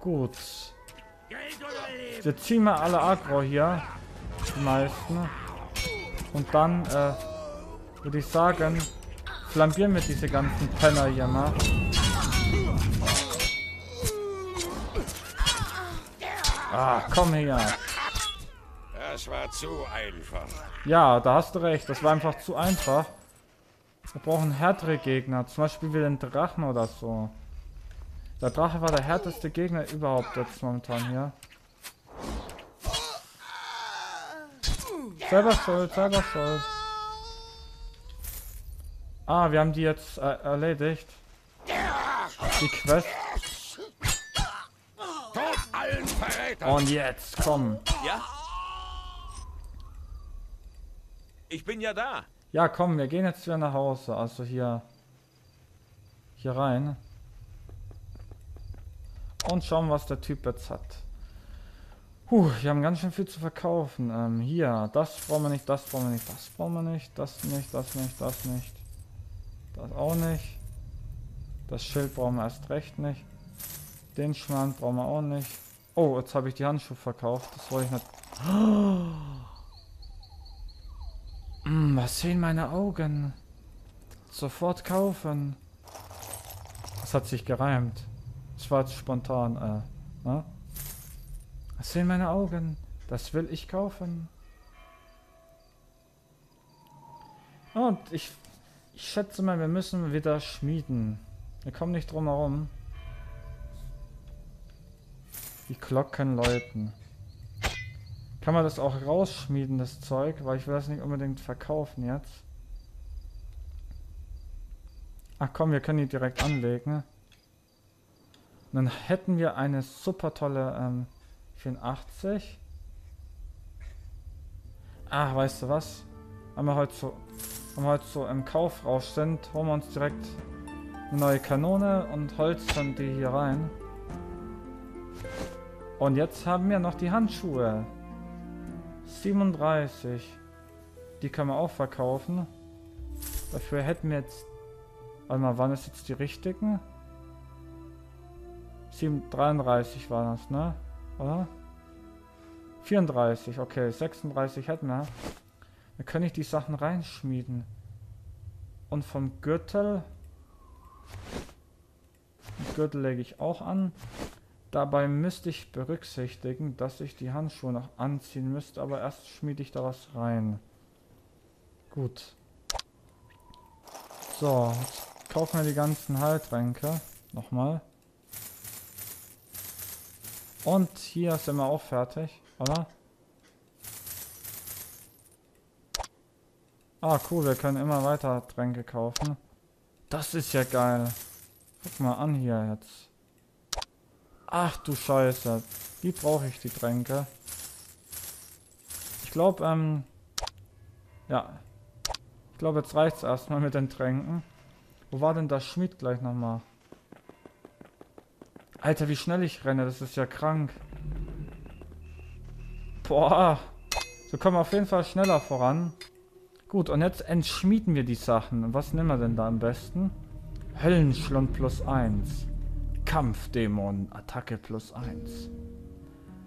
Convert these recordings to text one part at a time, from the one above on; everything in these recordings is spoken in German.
Gut. Wir ziehen mal alle Agro hier. Die meisten. Und dann, äh, würde ich sagen, flambieren wir diese ganzen Penner hier mal. Ah, komm her. Das war zu einfach. Ja, da hast du recht. Das war einfach zu einfach. Wir brauchen härtere Gegner. Zum Beispiel wie den Drachen oder so. Der Drache war der härteste Gegner überhaupt jetzt momentan hier. Selber schuld, selber schuld. Ah, wir haben die jetzt äh, erledigt. Die Quest. Und jetzt, komm. Ja? Ich bin ja da. Ja, komm, wir gehen jetzt wieder nach Hause. Also hier. Hier rein. Und schauen, was der Typ jetzt hat. Puh, wir haben ganz schön viel zu verkaufen. Ähm, hier, das brauchen wir nicht, das brauchen wir nicht, das brauchen wir nicht, das nicht, das nicht, das nicht. Das auch nicht. Das Schild brauchen wir erst recht nicht. Den Schmarrn brauchen wir auch nicht. Oh, jetzt habe ich die Handschuhe verkauft. Das wollte ich nicht. Mm, was sehen meine Augen? Sofort kaufen. Das hat sich gereimt. Das war jetzt spontan, äh. Ne? Was sehen meine Augen? Das will ich kaufen. Und ich, ich schätze mal, wir müssen wieder schmieden. Wir kommen nicht drum herum. Die Glocken läuten. Kann man das auch rausschmieden, das Zeug? Weil ich will das nicht unbedingt verkaufen jetzt. Ach komm, wir können die direkt anlegen. Und dann hätten wir eine super tolle ähm, 84. Ach, weißt du was? Haben wir heute so, haben wir heute so im Kaufrausch sind, holen wir uns direkt eine neue Kanone und holstern die hier rein. Und jetzt haben wir noch die Handschuhe. 37. Die können wir auch verkaufen. Dafür hätten wir jetzt... Warte mal, waren das jetzt die richtigen? 7, 33 war das, ne? Oder? 34, okay. 36 hätten wir. Dann kann ich die Sachen reinschmieden. Und vom Gürtel... Gürtel lege ich auch an. Dabei müsste ich berücksichtigen, dass ich die Handschuhe noch anziehen müsste, aber erst schmiede ich da was rein. Gut. So, jetzt kaufen wir die ganzen Heiltränke. Nochmal. Und hier sind wir auch fertig, oder? Ah, cool, wir können immer weiter Tränke kaufen. Das ist ja geil. Guck mal an hier jetzt. Ach du Scheiße. Wie brauche ich die Tränke? Ich glaube, ähm... Ja. Ich glaube, jetzt reicht es erstmal mit den Tränken. Wo war denn der Schmied gleich nochmal? Alter, wie schnell ich renne. Das ist ja krank. Boah. So kommen wir auf jeden Fall schneller voran. Gut, und jetzt entschmieden wir die Sachen. Was nehmen wir denn da am besten? Höllenschlund plus 1. Kampfdämon, Attacke plus 1.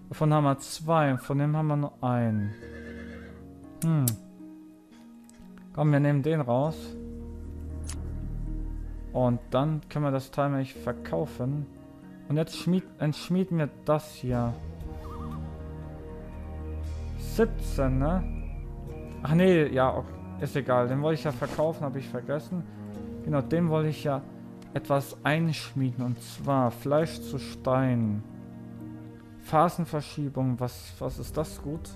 Davon haben wir zwei, von dem haben wir nur einen. Hm. Komm, wir nehmen den raus. Und dann können wir das Teil nämlich verkaufen. Und jetzt schmied, entschmieden wir das hier. 17, ne? Ach nee, ja, ist egal. Den wollte ich ja verkaufen, habe ich vergessen. Genau, den wollte ich ja etwas einschmieden und zwar Fleisch zu Stein. Phasenverschiebung, was, was ist das gut?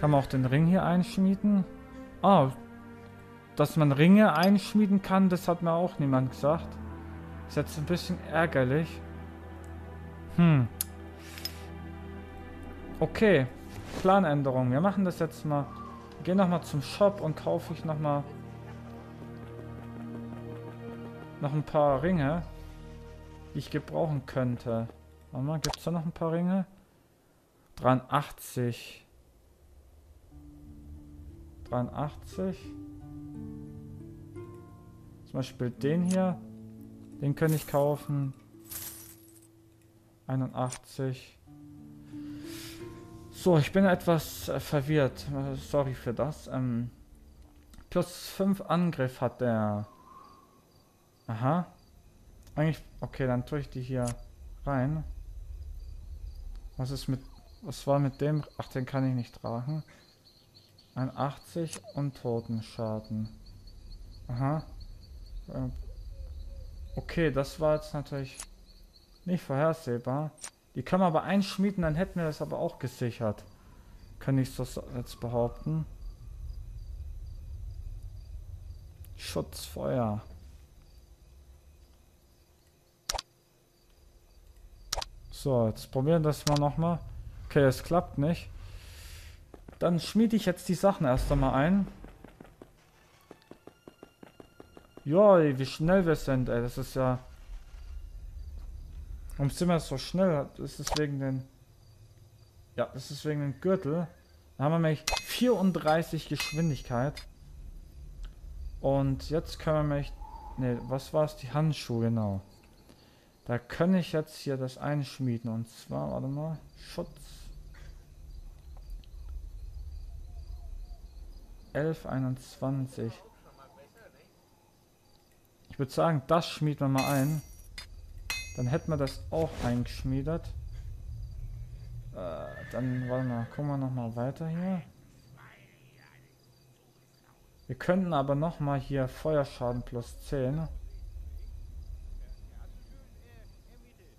Kann man auch den Ring hier einschmieden? Ah, dass man Ringe einschmieden kann, das hat mir auch niemand gesagt. Ist jetzt ein bisschen ärgerlich. Hm. Okay, Planänderung. Wir machen das jetzt mal. Gehen nochmal zum Shop und kaufe ich nochmal noch ein paar Ringe, die ich gebrauchen könnte. Warte mal, gibt es da noch ein paar Ringe? 83. 83. Zum Beispiel den hier. Den könnte ich kaufen. 81. So, ich bin etwas äh, verwirrt. Äh, sorry für das. Ähm, plus 5 Angriff hat der. Aha. Eigentlich. Okay, dann tue ich die hier rein. Was ist mit. Was war mit dem? Ach, den kann ich nicht tragen. Ein 80 und Totenschaden. Aha. Ähm, okay, das war jetzt natürlich nicht vorhersehbar. Die können wir aber einschmieden, dann hätten wir das aber auch gesichert. Kann ich so jetzt behaupten. Schutzfeuer. So, jetzt probieren das mal nochmal. Okay, es klappt nicht. Dann schmiede ich jetzt die Sachen erst einmal ein. Ja, wie schnell wir sind, ey. Das ist ja... Warum sind wir so schnell? Das ist wegen den... Ja, das ist wegen dem Gürtel. Da haben wir nämlich 34 Geschwindigkeit. Und jetzt können wir nämlich... Ne, was war es? Die Handschuhe, genau. Da kann ich jetzt hier das einschmieden. Und zwar, warte mal, Schutz. 1121. Ich würde sagen, das schmieden wir mal ein. Dann hätten wir das auch eingeschmiedet. Äh, dann, warte mal, gucken wir nochmal weiter hier. Wir könnten aber nochmal hier Feuerschaden plus 10.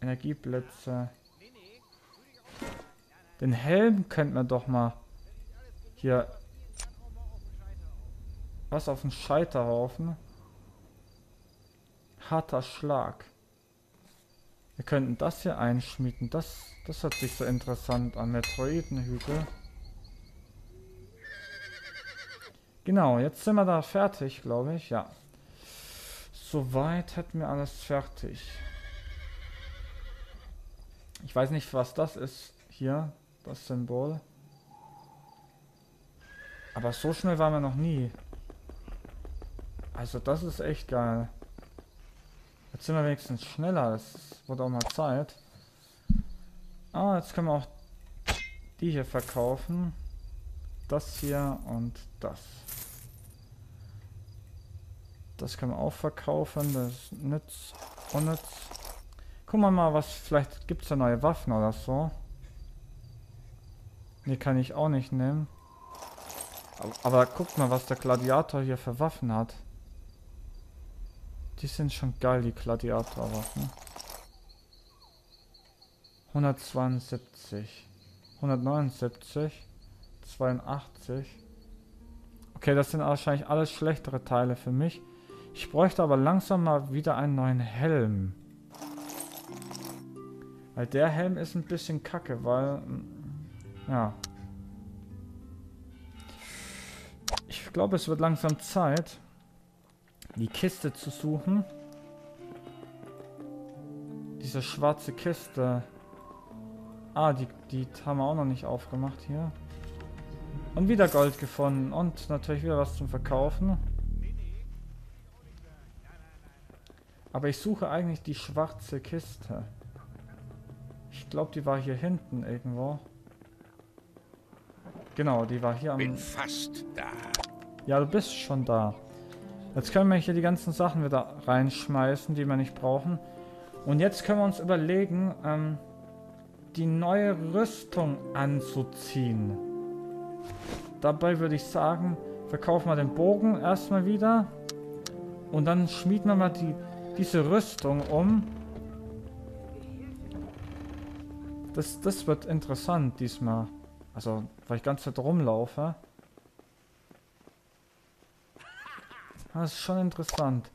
Energieblitze. Den Helm könnten wir doch mal hier was auf den Scheiterhaufen. Harter Schlag. Wir könnten das hier einschmieden. Das, das hört sich so interessant an. Metroidenhügel. Genau, jetzt sind wir da fertig, glaube ich. Ja. Soweit hätten wir alles fertig. Ich weiß nicht, was das ist hier, das Symbol. Aber so schnell waren wir noch nie. Also das ist echt geil. Jetzt sind wir wenigstens schneller. Es wurde auch mal Zeit. Ah, jetzt können wir auch die hier verkaufen. Das hier und das. Das können wir auch verkaufen. Das nützt unnütz. Gucken wir mal, was vielleicht gibt es da neue Waffen oder so. Die kann ich auch nicht nehmen. Aber, aber guckt mal, was der Gladiator hier für Waffen hat. Die sind schon geil, die Gladiatorwaffen. 172. 179. 82. Okay, das sind wahrscheinlich alles schlechtere Teile für mich. Ich bräuchte aber langsam mal wieder einen neuen Helm. Weil der Helm ist ein bisschen kacke, weil... Ja. Ich glaube, es wird langsam Zeit, die Kiste zu suchen. Diese schwarze Kiste. Ah, die, die haben wir auch noch nicht aufgemacht hier. Und wieder Gold gefunden. Und natürlich wieder was zum Verkaufen. Aber ich suche eigentlich die schwarze Kiste. Ich glaube, die war hier hinten irgendwo. Genau, die war hier am... Bin fast da. Ja, du bist schon da. Jetzt können wir hier die ganzen Sachen wieder reinschmeißen, die wir nicht brauchen. Und jetzt können wir uns überlegen, ähm, die neue Rüstung anzuziehen. Dabei würde ich sagen, verkaufen wir den Bogen erstmal wieder. Und dann schmieden wir mal die, diese Rüstung um. Das, das wird interessant diesmal. Also, weil ich ganz Zeit rumlaufe. Das ist schon interessant.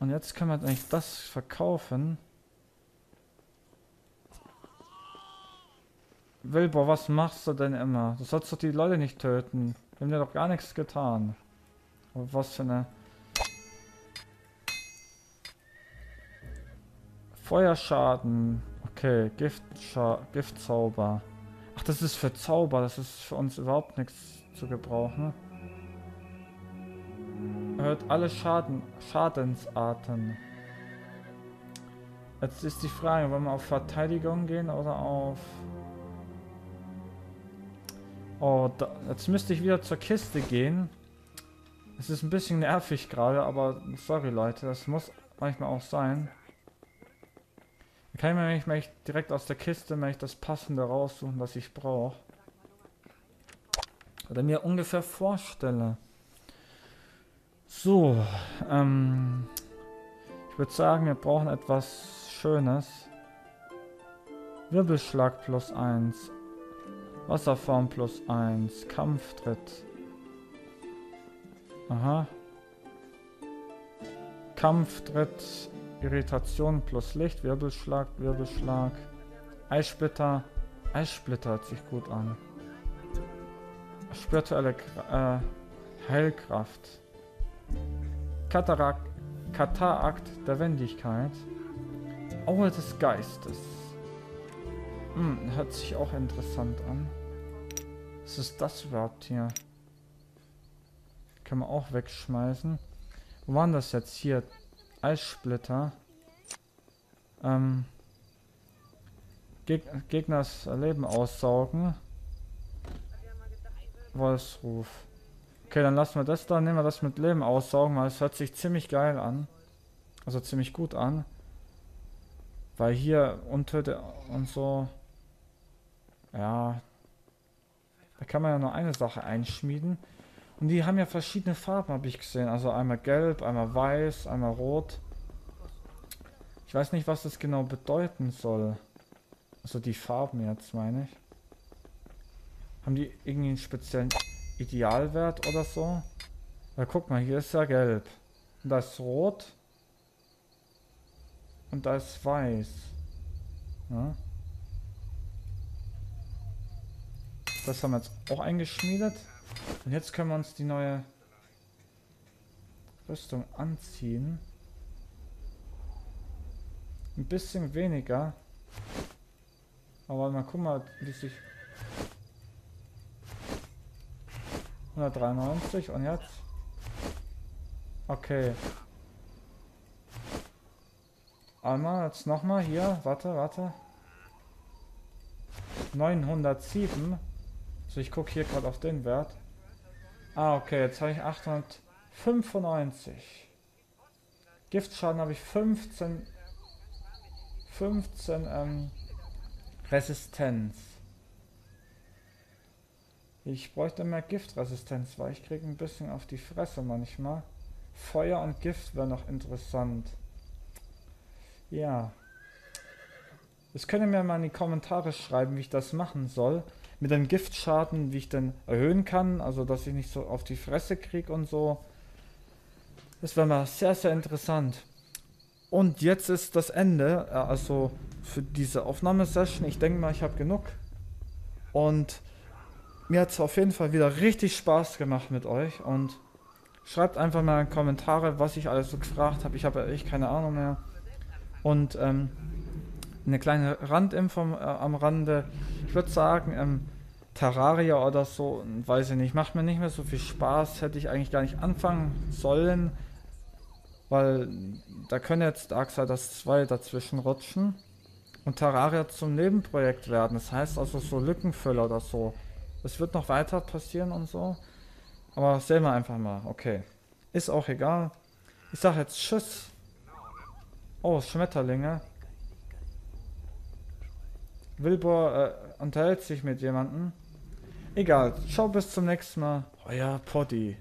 Und jetzt können wir eigentlich das verkaufen. Wilbur, was machst du denn immer? Du sollst doch die Leute nicht töten. Wir haben dir doch gar nichts getan. Aber was für eine... Feuerschaden. Okay, Giftscha Giftzauber. Ach, das ist für Zauber. Das ist für uns überhaupt nichts zu gebrauchen. Erhöht alle Schaden, Schadensarten. Jetzt ist die Frage, wollen wir auf Verteidigung gehen oder auf... Oh, da, jetzt müsste ich wieder zur Kiste gehen. Es ist ein bisschen nervig gerade, aber sorry Leute, das muss manchmal auch sein. Dann kann ich mir nicht mehr direkt aus der Kiste mehr das passende raussuchen, was ich brauche. Oder mir ungefähr vorstelle. So, ähm, ich würde sagen, wir brauchen etwas Schönes. Wirbelschlag plus 1. Wasserform plus 1. Kampftritt. Aha. Kampftritt. Irritation plus Licht. Wirbelschlag, Wirbelschlag. Eissplitter. Eissplitter hört sich gut an. Spirituelle äh, Heilkraft. Katarakt. Katarakt der Wendigkeit. Aue des Geistes. Hm, hört sich auch interessant an. Was ist das überhaupt hier? Kann man auch wegschmeißen. Wo waren das jetzt? Hier. Eissplitter. Ähm. Geg Gegners Leben aussaugen. Wolfsruf. Okay, dann lassen wir das da. Nehmen wir das mit Leben aussaugen, weil es hört sich ziemlich geil an. Also ziemlich gut an. Weil hier Untöte und so. Ja. Da kann man ja nur eine Sache einschmieden. Und die haben ja verschiedene Farben, habe ich gesehen. Also einmal gelb, einmal weiß, einmal rot. Ich weiß nicht, was das genau bedeuten soll. Also die Farben jetzt, meine ich. Haben die irgendwie einen speziellen Idealwert oder so? Weil guck mal, hier ist ja gelb. Und da ist rot. Und da ist weiß. Ja. Das haben wir jetzt auch eingeschmiedet. Und jetzt können wir uns die neue Rüstung anziehen. Ein bisschen weniger. Aber mal gucken wie sich 193 und jetzt? Okay. Einmal, jetzt nochmal hier. Warte, warte. 907. So, ich gucke hier gerade auf den Wert. Ah, okay, jetzt habe ich 895. Giftschaden habe ich 15. 15 ähm, Resistenz. Ich bräuchte mehr Giftresistenz, weil ich kriege ein bisschen auf die Fresse manchmal. Feuer und Gift wäre noch interessant. Ja. Das könnt ihr mir mal in die Kommentare schreiben, wie ich das machen soll. Mit dem Giftschaden, wie ich den erhöhen kann. Also, dass ich nicht so auf die Fresse kriege und so. Das wäre mal sehr, sehr interessant. Und jetzt ist das Ende. Äh, also, für diese Aufnahmesession. Ich denke mal, ich habe genug. Und mir hat es auf jeden Fall wieder richtig Spaß gemacht mit euch. Und schreibt einfach mal in Kommentare, was ich alles so gefragt habe. Ich habe ja echt keine Ahnung mehr. Und ähm, eine kleine Randinfo äh, am Rande. Ich würde sagen, ähm, Terraria oder so, weiß ich nicht, macht mir nicht mehr so viel Spaß. Hätte ich eigentlich gar nicht anfangen sollen, weil da können jetzt Darksiders 2 dazwischen rutschen und Terraria zum Nebenprojekt werden. Das heißt also so Lückenfüller oder so. Das wird noch weiter passieren und so. Aber sehen wir einfach mal. Okay. Ist auch egal. Ich sage jetzt Tschüss. Oh, Schmetterlinge. Wilbur äh, unterhält sich mit jemandem. Egal. Ciao, bis zum nächsten Mal. Euer Poddy.